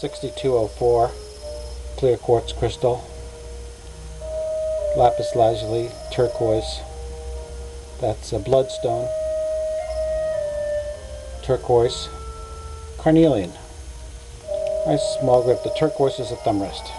6204 clear quartz crystal lapis lazuli turquoise that's a bloodstone turquoise carnelian. Nice small grip the turquoise is a thumb rest.